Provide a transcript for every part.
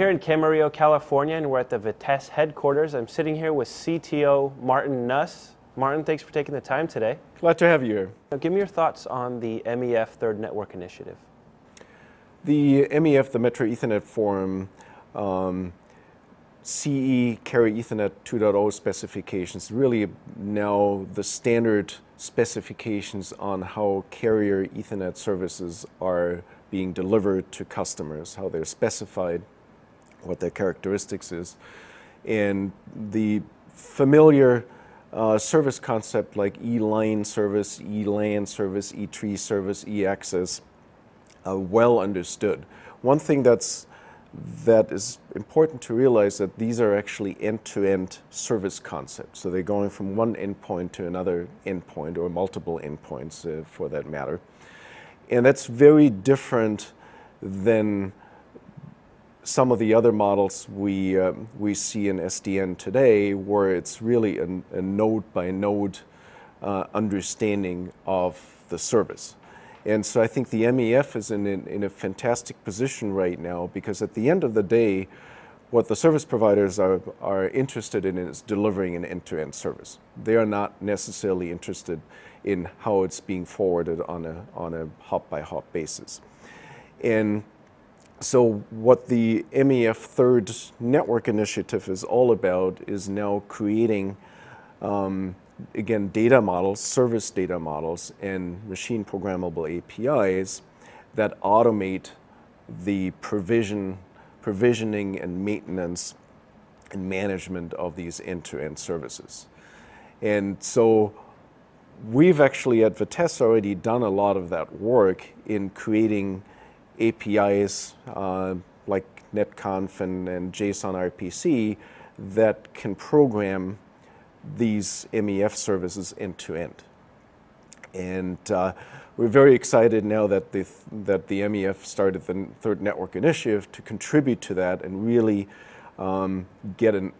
here in Camarillo, California, and we're at the Vitesse headquarters. I'm sitting here with CTO Martin Nuss. Martin, thanks for taking the time today. Glad to have you here. Now, give me your thoughts on the MEF Third Network Initiative. The MEF, the Metro Ethernet Forum, um, CE Carrier Ethernet 2.0 specifications, really now the standard specifications on how carrier Ethernet services are being delivered to customers, how they're specified, what their characteristics is. And the familiar uh, service concept like E-line service, E-LAN service, E-tree service, E-access, uh, well understood. One thing that's that is important to realize that these are actually end-to-end service concepts. So they're going from one endpoint to another endpoint or multiple endpoints uh, for that matter. And that's very different than some of the other models we, uh, we see in SDN today, where it's really a, a node by node uh, understanding of the service. And so I think the MEF is in, in, in, a fantastic position right now because at the end of the day, what the service providers are, are interested in is delivering an end-to-end service. They are not necessarily interested in how it's being forwarded on a, on a hop-by-hop basis. And so what the MEF Third Network Initiative is all about is now creating um, again, data models, service data models, and machine programmable APIs that automate the provision, provisioning and maintenance and management of these end-to-end services. And so we've actually at Vitesse already done a lot of that work in creating APIs uh, like netconf and, and JSON RPC that can program these MEF services end to end. And uh, we're very excited now that the, that the MEF started the Third Network Initiative to contribute to that and really um, get an,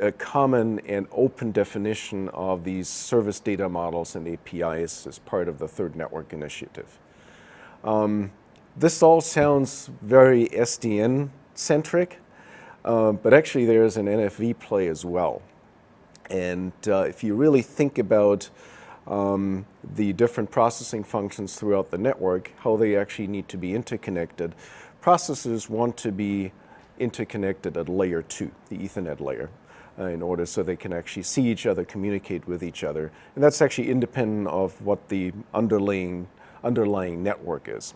a, a common and open definition of these service data models and APIs as part of the Third Network Initiative. Um, this all sounds very SDN centric, uh, but actually there's an NFV play as well. And uh, if you really think about um, the different processing functions throughout the network, how they actually need to be interconnected, processors want to be interconnected at layer two, the Ethernet layer, uh, in order so they can actually see each other, communicate with each other. And that's actually independent of what the underlying, underlying network is.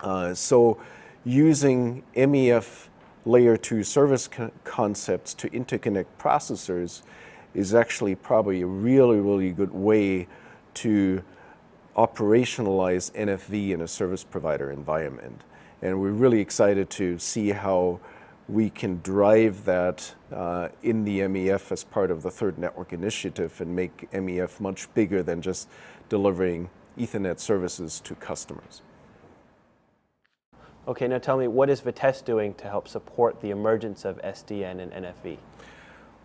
Uh, so using MEF layer two service co concepts to interconnect processors is actually probably a really, really good way to operationalize NFV in a service provider environment. And we're really excited to see how we can drive that uh, in the MEF as part of the third network initiative and make MEF much bigger than just delivering Ethernet services to customers. Okay, now tell me, what is Vitesse doing to help support the emergence of SDN and NFV?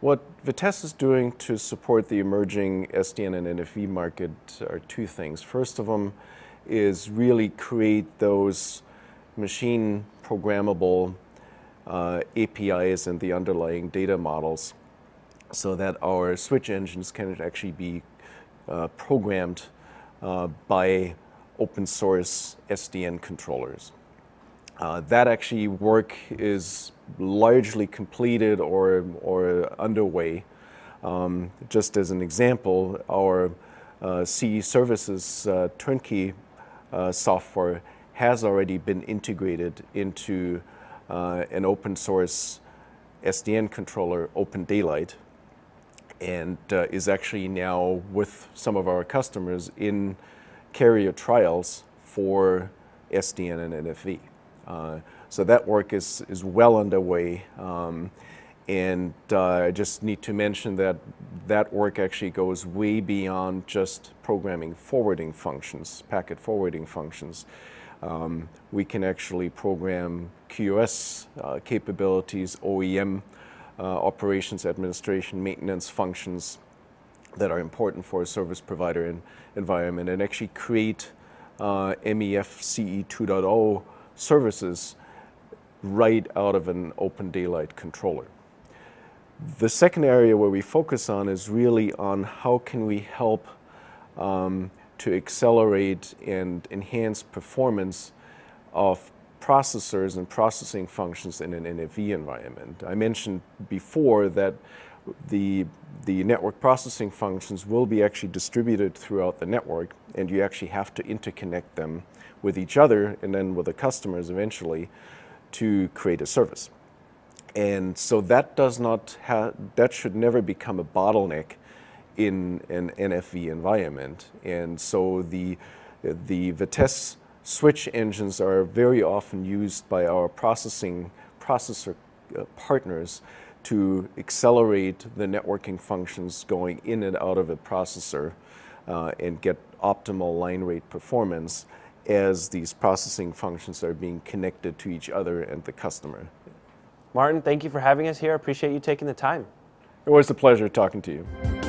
What Vitesse is doing to support the emerging SDN and NFV market are two things. First of them is really create those machine programmable uh, APIs and the underlying data models so that our switch engines can actually be uh, programmed uh, by open source SDN controllers. Uh, that actually work is largely completed or, or underway. Um, just as an example, our uh, CE services uh, turnkey uh, software has already been integrated into uh, an open source SDN controller, Open Daylight, and uh, is actually now with some of our customers in carrier trials for SDN and NFV. Uh, so that work is, is well underway. Um, and uh, I just need to mention that that work actually goes way beyond just programming forwarding functions, packet forwarding functions. Um, we can actually program QoS uh, capabilities, OAM operations administration, maintenance functions that are important for a service provider in, environment and actually create uh, MEF CE 2.0 services right out of an open daylight controller. The second area where we focus on is really on how can we help um, to accelerate and enhance performance of processors and processing functions in an NFV environment. I mentioned before that the, the network processing functions will be actually distributed throughout the network and you actually have to interconnect them with each other and then with the customers eventually to create a service. And so that does not have, that should never become a bottleneck in an NFV environment. And so the, the Vitesse switch engines are very often used by our processing processor uh, partners to accelerate the networking functions going in and out of a processor uh, and get optimal line rate performance as these processing functions are being connected to each other and the customer. Martin, thank you for having us here. I appreciate you taking the time. It was a pleasure talking to you.